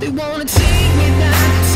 They wanna take me back